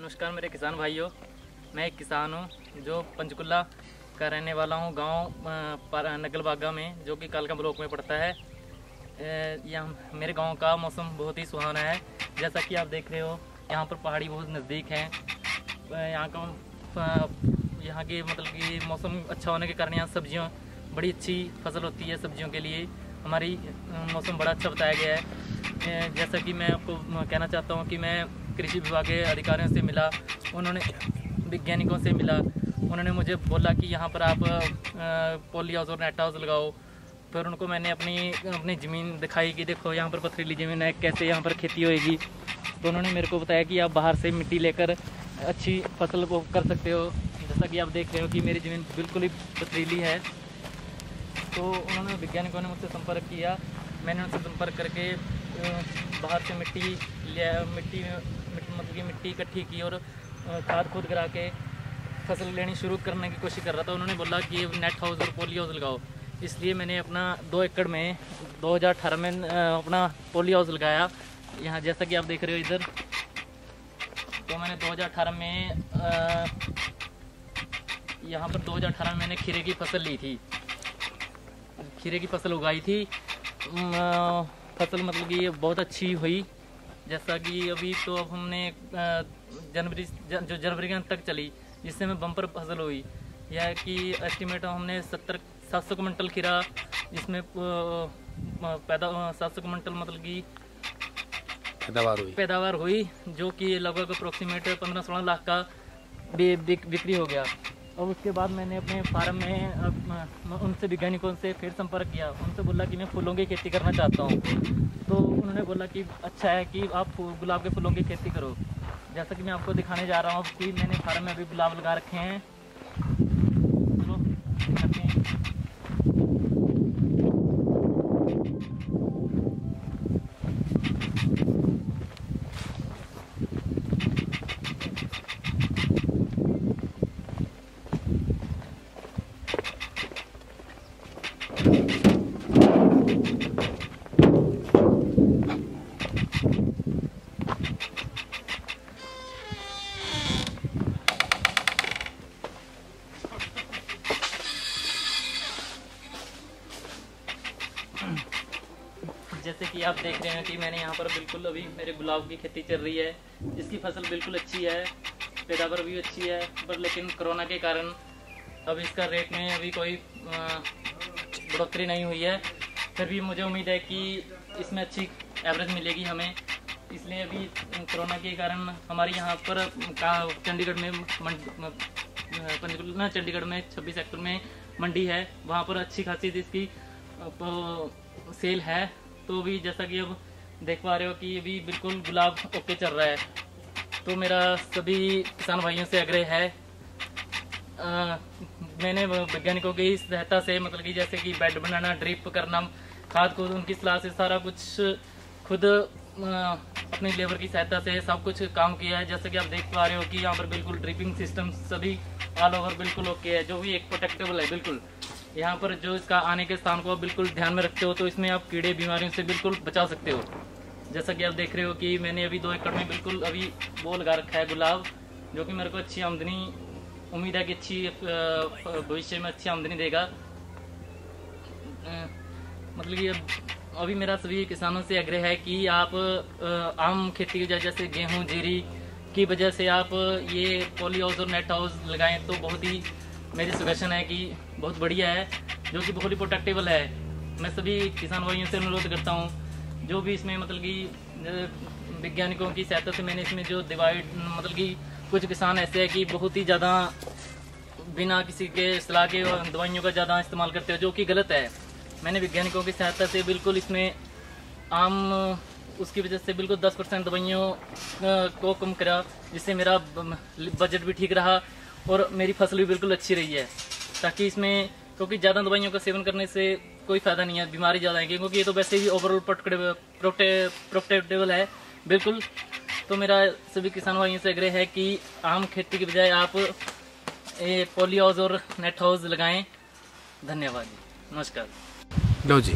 नमस्कार मेरे किसान भाइयों, मैं एक किसान हूँ जो पंचकुला का रहने वाला हूँ गाँव नगलबागा में, जो कि कालका ब्लॉक में पड़ता है। यहाँ मेरे गाँव का मौसम बहुत ही सुहाना है। जैसा कि आप देख रहे हो, यहाँ पर पहाड़ी बहुत नज़दीक हैं। यहाँ का यहाँ की मतलब कि मौसम अच्छा होने के कारण यहाँ सब्जियों, बड़ी अच्छी फ़सल होती है सब्जियों के लिए। हमारी मौसम बड़ा अच्छा बताया गया है। जैसा कि मैं आपको कहना चाहता हूँ कि मैं कृषि विभाग के अधिकारियों से मिला, उन्होंने वैज्ञानिकों से मिला। उन्होंने मुझे बोला कि यहाँ पर आप पोली हाउस और नेट हाउस लगाओ। फिर उनको मैंने अपनी अपनी ज़मीन दिखाई कि देखो यहाँ पर पथरीली ज़मीन है, कैसे यहाँ पर खेती होएगी। तो उन्होंने मेरे को बताया कि आप बाहर से मिट्टी लेकर अच्छी फ़सल को कर सकते हो। जैसा कि आप देख रहे हो कि मेरी ज़मीन बिल्कुल ही पथरीली है। तो उन्होंने, वैज्ञानिकों ने मुझसे संपर्क किया। मैंने उनसे संपर्क करके बाहर से मिट्टी लिया, मिट्टी मतलब की मिट्टी इकट्ठी की और खाद खुद करा के फ़सल लेनी शुरू करने की कोशिश कर रहा था। उन्होंने बोला कि नेट हाउस और पोली हाउस लगाओ। इसलिए मैंने अपना दो एकड़ में 2018 में अपना पोली हाउस लगाया। यहाँ जैसा कि आप देख रहे हो इधर तो मैंने 2018 में यहाँ पर 2018 में मैंने खीरे की फ़सल ली थी। खीरे की फ़सल उगाई थी। फ़सल मतलब कि ये बहुत अच्छी हुई। जैसा कि अभी तो अब हमने जनवरी जो जनवरी के अंत तक चली जिससे हमें बम्पर फ़सल हुई। यह कि एस्टिमेट हमने सत्तर सात सौ क्विंटल खीरा जिसमें पैदा सात सौ क्विंटल मतलब कि पैदावार हुई। पैदावार हुई जो कि लगभग अप्रोक्सीमेट पंद्रह सोलह लाख का बिक्री हो गया। और उसके बाद मैंने अपने फार्म में उनसे वैज्ञानिकों से फिर संपर्क किया। उनसे बोला कि मैं फूलों की खेती करना चाहता हूँ। तो उन्होंने बोला कि अच्छा है कि आप गुलाब के फूलों की खेती करो। जैसा कि मैं आपको दिखाने जा रहा हूँ कि मैंने फार्म में अभी गुलाब लगा रखे हैं। हैं। जैसे कि आप देख रहे हैं कि मैंने यहाँ पर बिल्कुल अभी मेरे गुलाब की खेती चल रही है। इसकी फ़सल बिल्कुल अच्छी है, पैदावार भी अच्छी है, पर लेकिन कोरोना के कारण अब इसका रेट में अभी कोई बढ़ोतरी नहीं हुई है। फिर भी मुझे उम्मीद है कि इसमें अच्छी एवरेज मिलेगी हमें। इसलिए अभी कोरोना के कारण हमारे यहाँ पर चंडीगढ़ में पंचकुला चंडीगढ़ में छब्बीस सेक्टर में मंडी है। वहाँ पर अच्छी खासी इसकी सेल है। तो भी जैसा कि अब देख पा रहे हो कि अभी बिल्कुल गुलाब ओके चल रहा है। तो मेरा सभी किसान भाइयों से आग्रह है आ, मैंने वैज्ञानिकों की सहायता से मतलब कि जैसे कि बेड बनाना ड्रिप करना खाद को उनकी सलाह से सारा कुछ खुद अपने लेबर की सहायता से सब कुछ काम किया है। जैसे कि आप देख पा रहे हो कि यहाँ पर बिल्कुल ड्रिपिंग सिस्टम सभी ऑल ओवर बिल्कुल ओके है जो भी एक प्रोटेक्टेबल है बिल्कुल। यहाँ पर जो इसका आने के स्थान को बिल्कुल ध्यान में रखते हो तो इसमें आप कीड़े, बीमारियों से बिल्कुल बचा सकते हो। जैसा कि आप देख रहे हो कि मैंने अभी दो एकड़ में बिल्कुल अभी वो लगा रखा है गुलाब, जो कि मेरे को अच्छी आमदनी, उम्मीद है कि अच्छी भविष्य में अच्छी आमदनी देगा। मतलब कि अभी मेरा सभी किसानों से आग्रह है कि आप आम खेती की जैसे गेहूँ, जीरी की वजह से आप ये पॉली हाउस और नेट हाउस लगाएँ तो बहुत ही मेरी सजेशन है कि बहुत बढ़िया है, जो कि बहुत ही प्रोटेक्टेबल है। मैं सभी किसान भाइयों से अनुरोध करता हूँ, जो भी इसमें मतलब कि वैज्ञानिकों की सहायता से मैंने इसमें जो डिवाइड मतलब कि कुछ किसान ऐसे हैं कि बहुत ही ज़्यादा बिना किसी के सलाह के दवाइयों का ज़्यादा इस्तेमाल करते हो, जो कि गलत है। मैंने वैज्ञानिकों की सहायता से बिल्कुल इसमें आम, उसकी वजह से बिल्कुल 10 परसेंट दवाइयों को कम करा, जिससे मेरा बजट भी ठीक रहा। और मेरी फ़सल भी बिल्कुल अच्छी रही है, ताकि इसमें क्योंकि ज़्यादा दवाइयों का सेवन करने से कोई फ़ायदा नहीं है बीमारी ज़्यादा आएगी, क्योंकि ये तो वैसे ही ओवरऑल प्रोटेक्टेबल है, बिल्कुल। तो मेरा सभी किसान भाइयों से आग्रह है कि आम खेती के बजाय आप ये पोली हाउस और नेट हाउस लगाएँ। धन्यवाद जी। नमस्कार। लो जी।